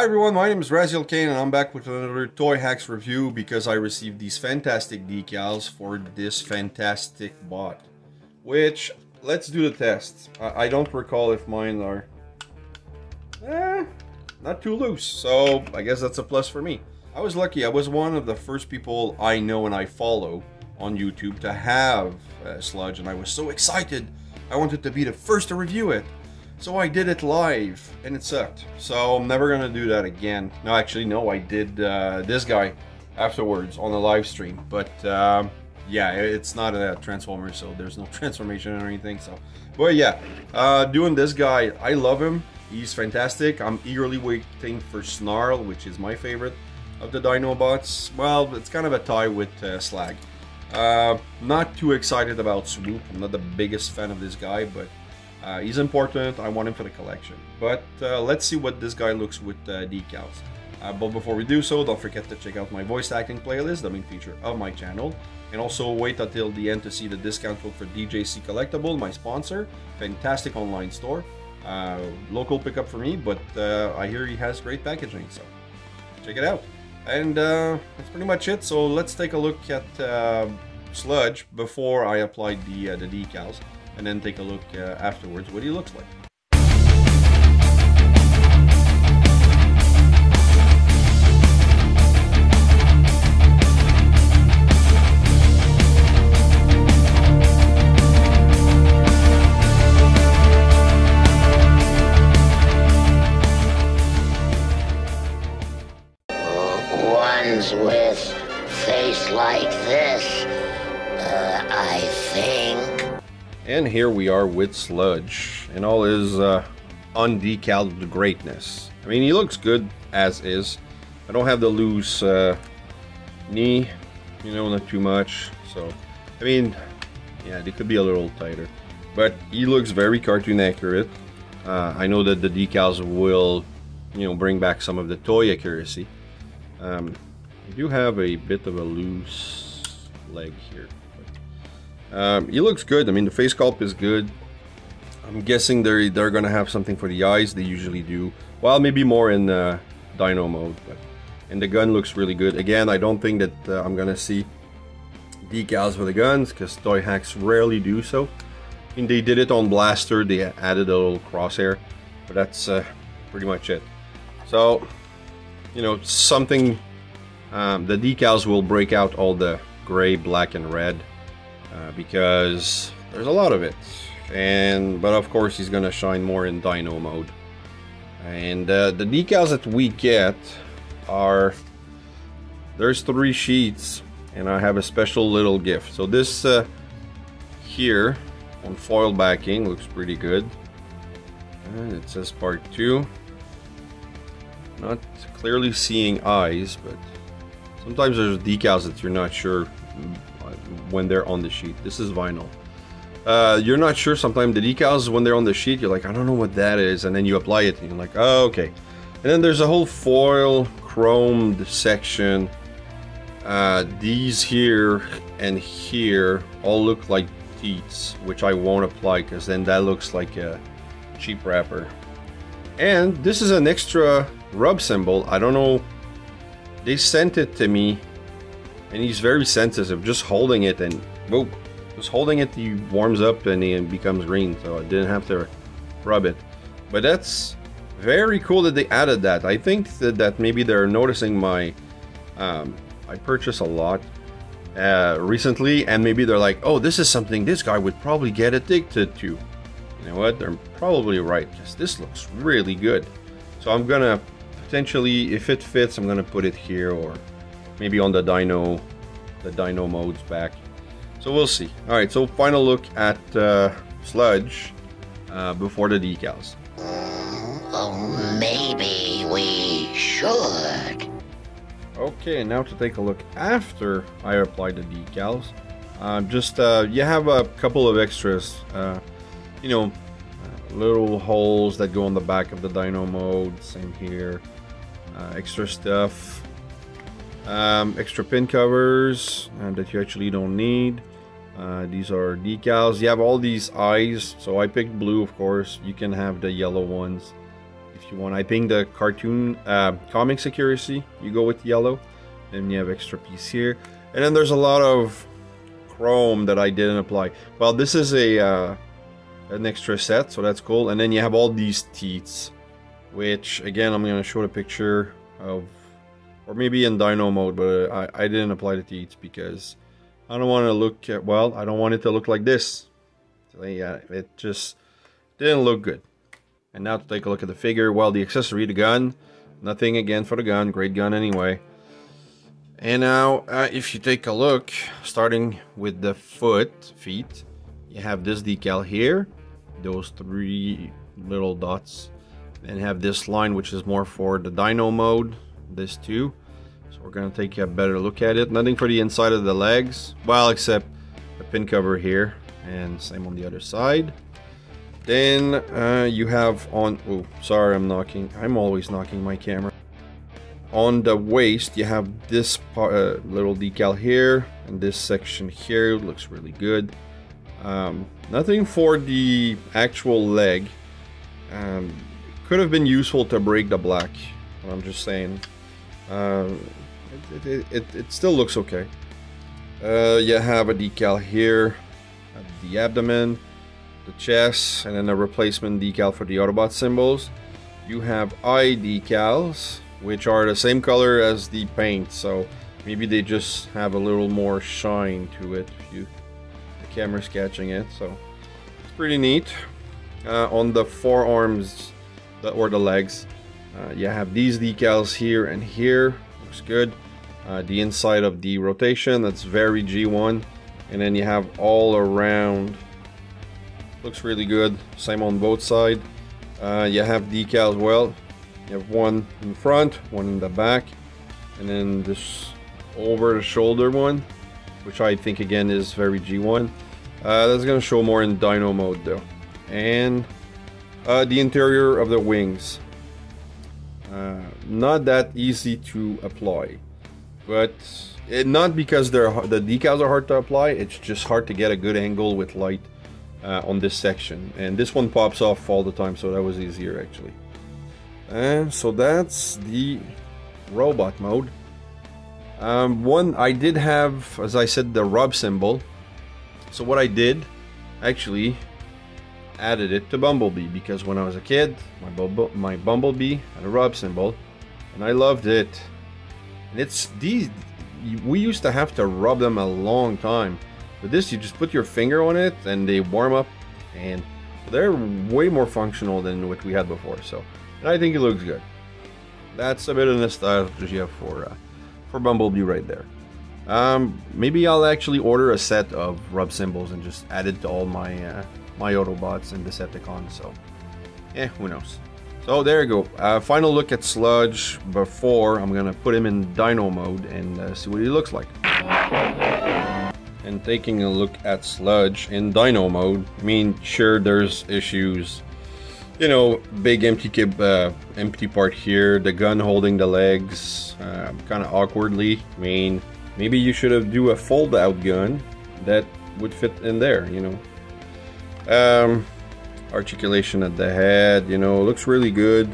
Hi everyone, my name is Razyel Kayne and I'm back with another Toyhax review because I received these fantastic decals for this fantastic bot. Which, let's do the test. I, I don't recall if mine are... Eh, not too loose, so I guess that's a plus for me. I was lucky, I was one of the first people I know and I follow on YouTube to have uh, Sludge and I was so excited. I wanted to be the first to review it. So I did it live, and it sucked. So I'm never gonna do that again. No, actually, no, I did uh, this guy afterwards on the live stream. But um, yeah, it's not a transformer, so there's no transformation or anything. So, but yeah, uh, doing this guy, I love him. He's fantastic. I'm eagerly waiting for Snarl, which is my favorite of the Dinobots. Well, it's kind of a tie with uh, Slag. Uh, not too excited about Swoop. I'm not the biggest fan of this guy, but uh, he's important. I want him for the collection. But uh, let's see what this guy looks with uh, decals. Uh, but before we do so, don't forget to check out my voice acting playlist, the main feature of my channel. And also wait until the end to see the discount code for DJC Collectible, my sponsor. Fantastic online store. Uh, local pickup for me, but uh, I hear he has great packaging, so check it out. And that's pretty much it. So let's take a look at Sludge before I applied the, the decals and then take a look uh, afterwards what he looks like. Here we are with Sludge and all his uh, undecaled greatness. I mean, he looks good as is. I don't have the loose uh, knee, you know, not too much. So, I mean, yeah, they could be a little tighter. But he looks very cartoon accurate. Uh, I know that the decals will, you know, bring back some of the toy accuracy. Um, I do have a bit of a loose leg here. Um, he looks good. I mean, the face sculpt is good. I'm guessing they're they're gonna have something for the eyes. They usually do. Well, maybe more in uh, Dino mode, but and the gun looks really good. Again, I don't think that uh, I'm gonna see decals for the guns because Toyhax rarely do so. Mean, they did it on Blaster. They added a little crosshair, but that's uh, pretty much it. So, you know, something. Um, the decals will break out all the gray, black, and red uh, because there's a lot of it. And but of course he's gonna shine more in Dino mode. And uh, the decals that we get are there's three sheets, and I have a special little gift. So this uh, here on foil backing looks pretty good. And it says part two. Not clearly seeing eyes, but sometimes there's decals that you're not sure when they're on the sheet. This is vinyl. Uh, you're not sure sometimes the decals when they're on the sheet you're like I don't know what that is and then you apply it and you're like oh okay and then there's a whole foil chromed section uh, these here and here all look like teats which I won't apply because then that looks like a cheap wrapper and this is an extra rub symbol I don't know they sent it to me and he's very sensitive. Just holding it and whoa, just holding it, he warms up and he becomes green. So I didn't have to rub it. But that's very cool that they added that. I think that, that maybe they're noticing my. Um, I purchase a lot uh, recently, and maybe they're like, "Oh, this is something this guy would probably get addicted to." You know what? They're probably right because this looks really good. So I'm gonna potentially, if it fits, I'm gonna put it here or maybe on the dino the dino modes back. So we'll see. All right so final look at uh, sludge uh, before the decals. Oh maybe we should. Okay now to take a look after I apply the decals. Uh, just uh, you have a couple of extras uh, you know little holes that go on the back of the dino mode same here. Uh, extra stuff um, extra pin covers uh, that you actually don't need. Uh, these are decals. You have all these eyes. So I picked blue, of course. You can have the yellow ones if you want. I think the cartoon uh, comics accuracy, you go with yellow. Then you have extra piece here. And then there's a lot of chrome that I didn't apply. Well, this is a uh, an extra set, so that's cool. And then you have all these teats, which again, I'm going to show the picture of, or maybe in Dino mode, but I, I didn't apply the teats because I don't want to look at, well, I don't want it to look like this. So yeah, it just didn't look good. And now to take a look at the figure. Well, the accessory, the gun, nothing again for the gun, great gun anyway. And now, uh, if you take a look, starting with the foot, feet, you have this decal here, those three little dots, and have this line which is more for the Dino mode, this too. So we're gonna take a better look at it. Nothing for the inside of the legs, well, except the pin cover here, and same on the other side. Then uh, you have on, oh, sorry, I'm knocking, I'm always knocking my camera. On the waist you have this part, uh, little decal here and this section here looks really good. Um, nothing for the actual leg. Um, could have been useful to break the black I'm just saying. Uh, it, it, it, it, still looks okay. Uh, you have a decal here at the abdomen the chest and then a replacement decal for the Autobot symbols. You have eye decals which are the same color as the paint so maybe they just have a little more shine to it. You the camera's catching it so it's pretty neat. Uh, on the forearms or the legs uh, you have these decals here and here looks good uh, the inside of the rotation that's very G1 and then you have all around looks really good same on both side uh, you have decals well you have one in front, one in the back, and then this over the shoulder one, which I think again is very G1. Uh, that's gonna show more in Dino mode though. And uh, the interior of the wings. Uh, not that easy to apply, but it, not because they're the decals are hard to apply. It's just hard to get a good angle with light uh, on this section. And this one pops off all the time, so that was easier actually. And so that's the robot mode. Um, one, I did have, as I said, the rub symbol. So what I did, actually, added it to Bumblebee because when I was a kid, my, Bumble, my Bumblebee had a rub symbol, and I loved it. And it's these, we used to have to rub them a long time. But this, you just put your finger on it, and they warm up, and they're way more functional than what we had before. So and I think it looks good. That's a bit of nostalgia for uh, for Bumblebee right there. Um, maybe I'll actually order a set of rub symbols and just add it to all my uh, my Autobots and Decepticons. So, yeah, who knows? So there you go. Uh, final look at Sludge before I'm gonna put him in Dino mode and uh, see what he looks like. And taking a look at Sludge in Dino mode, I mean, sure, there's issues you know, big empty uh, empty part here. The gun holding the legs, uh, kind of awkwardly. I mean, maybe you should have do a fold-out gun that would fit in there. You know, um, articulation at the head. You know, looks really good.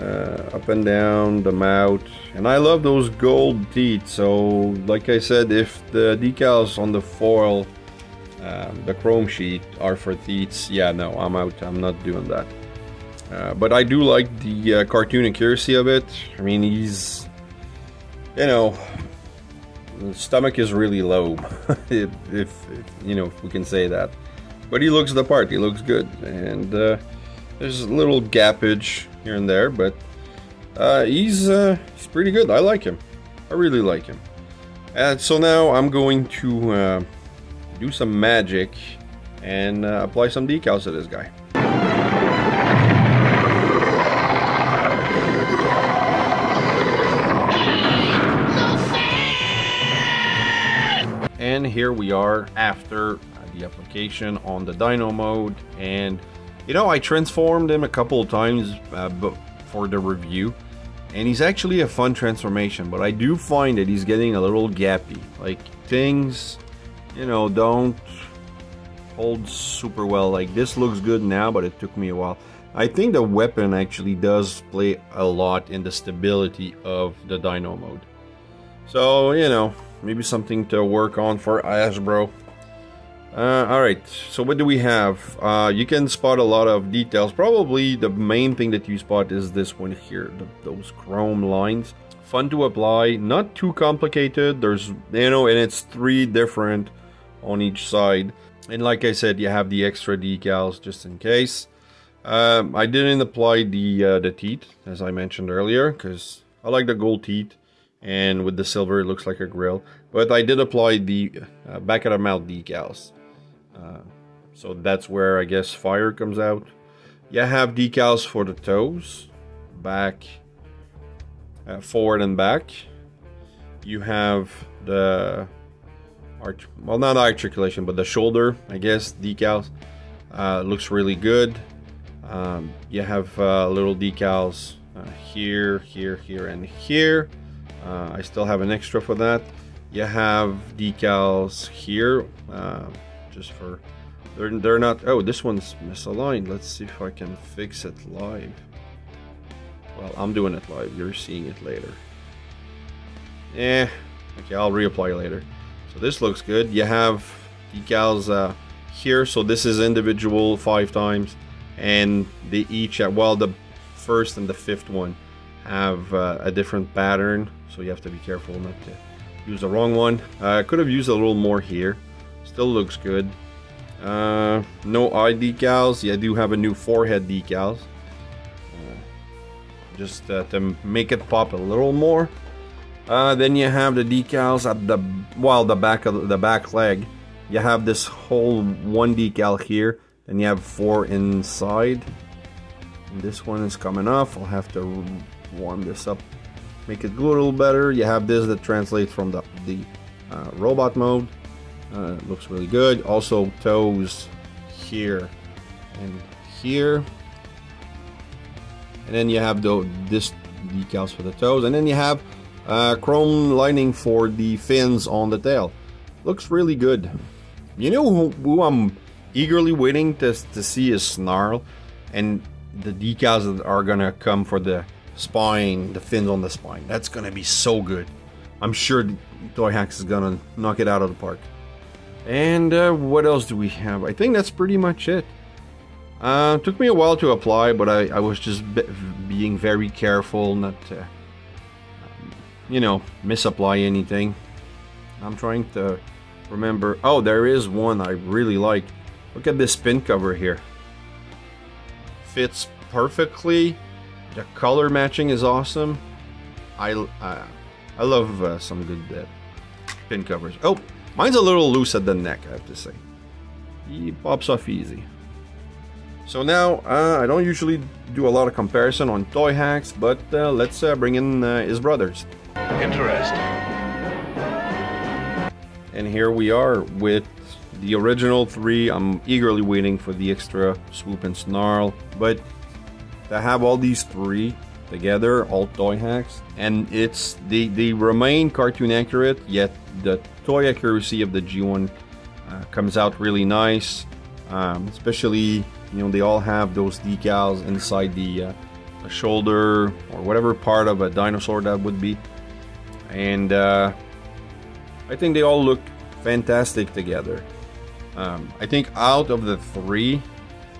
Uh, up and down the mouth, and I love those gold teeth. So, like I said, if the decals on the foil um, the chrome sheet are for teeth, Yeah, no, I'm out. I'm not doing that. Uh, but I do like the uh, cartoon accuracy of it. I mean, he's, you know, stomach is really low, if, if, if, you know if we can say that. But he looks the part. He looks good, and uh, there's a little gappage here and there, but uh, he's uh, he's pretty good. I like him. I really like him. And so now I'm going to uh, do some magic and uh, apply some decals to this guy. Here we are after the application on the Dino mode and you know I transformed him a couple of times uh, for the review and he's actually a fun transformation but I do find that he's getting a little gappy like things you know, don't hold super well. Like this looks good now, but it took me a while. I think the weapon actually does play a lot in the stability of the Dino mode. So, you know, maybe something to work on for Hasbro. Uh, Alright, so what do we have? Uh, you can spot a lot of details. Probably the main thing that you spot is this one here, the, those chrome lines. Fun to apply, not too complicated. There's, you know, and it's three different on each side. And like I said, you have the extra decals just in case. Um, I didn't apply the uh, the teeth, as I mentioned earlier, because I like the gold teeth. And with the silver, it looks like a grill. But I did apply the uh, back of the mouth decals. Uh, so that's where I guess fire comes out. You have decals for the toes, back, uh, forward and back. You have the arch, well, not articulation, but the shoulder, I guess, decals. Uh, looks really good. Um, you have uh, little decals uh, here, here, here, and here. Uh, I still have an extra for that. You have decals here, uh, just for they're they're not. Oh, this one's misaligned. Let's see if I can fix it live. Well, I'm doing it live. You're seeing it later. Eh. Okay, I'll reapply later. So this looks good. You have decals uh, here. So this is individual five times and they each well the first and the fifth one have uh, a different pattern so you have to be careful not to use the wrong one. Uh, I could have used a little more here. Still looks good. Uh, no eye decals. Yeah I do have a new forehead decals. Uh, just uh, to make it pop a little more. Then you have the decals at the well the back of the back leg. You have this whole one decal here. Then you have four inside. And this one is coming off. I'll have to warm this up, make it glue a little better. You have this that translates from the, the uh, robot mode. Uh, looks really good. Also toes here and here. And then you have the this decals for the toes. And then you have uh, chrome lining for the fins on the tail. Looks really good. You know who, who I'm eagerly waiting to, to see his snarl and the decals that are gonna come for the spine, the fins on the spine. That's gonna be so good. I'm sure Toyhax is gonna knock it out of the park. And uh, what else do we have? I think that's pretty much it. Uh, took me a while to apply, but I, I was just be being very careful not to, um, you know, misapply anything. I'm trying to remember. Oh, there is one I really like. Look at this pin cover here. Fits perfectly. The color matching is awesome. I, uh, I love uh, some good uh, pin covers. Oh, mine's a little loose at the neck, I have to say. He pops off easy. So now, uh, I don't usually do a lot of comparison on Toyhax, but uh, let's uh, bring in uh, his brothers. Interesting. And here we are with the original three, I'm eagerly waiting for the extra swoop and snarl, but to have all these three together, all Toyhax, and it's they they remain cartoon accurate, yet the toy accuracy of the G1 uh, comes out really nice. Um, especially, you know, they all have those decals inside the, uh, shoulder or whatever part of a dinosaur that would be, and uh, I think they all look fantastic together. Um, I think out of the three,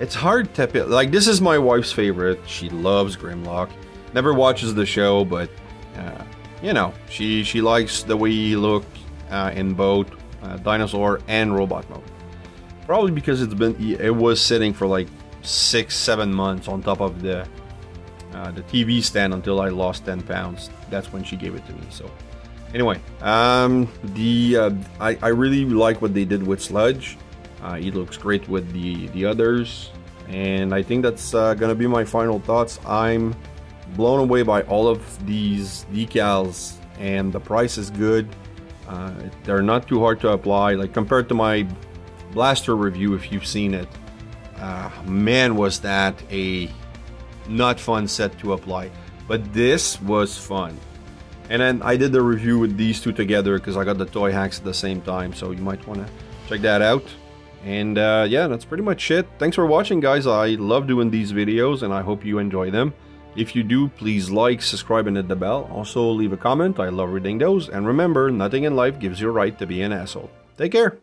it's hard to pick. Like, this is my wife's favorite. She loves Grimlock. Never watches the show, but, uh, you know, she, she likes the way he look uh, in both uh, dinosaur and robot mode. Probably because it's been it was sitting for like six, seven months on top of the uh, the TV stand until I lost 10 pounds. That's when she gave it to me. So, anyway, um, the uh, I, I really like what they did with Sludge. Uh, he looks great with the, the others. And I think that's uh, to be my final thoughts. I'm blown away by all of these decals and the price is good. Uh, they're not too hard to apply. Like compared to my Blaster review, if you've seen it, uh, man was that a not fun set to apply. But this was fun. And then I did the review with these two together because I got the Toyhax at the same time. So you might want to check that out. And uh, yeah, that's pretty much it. Thanks for watching, guys. I love doing these videos, and I hope you enjoy them. If you do, please like, subscribe, and hit the bell. Also, leave a comment. I love reading those. And remember, nothing in life gives you a right to be an asshole. Take care.